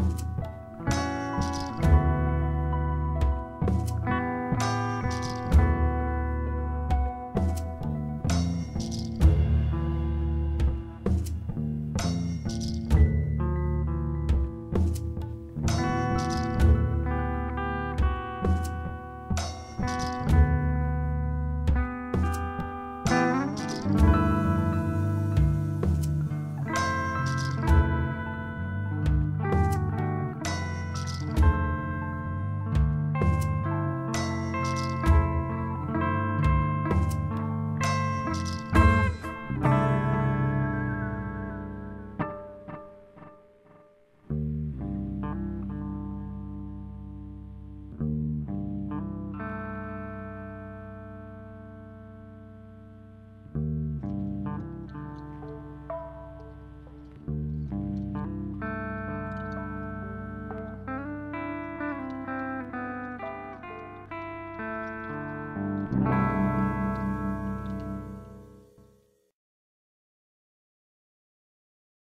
Bye.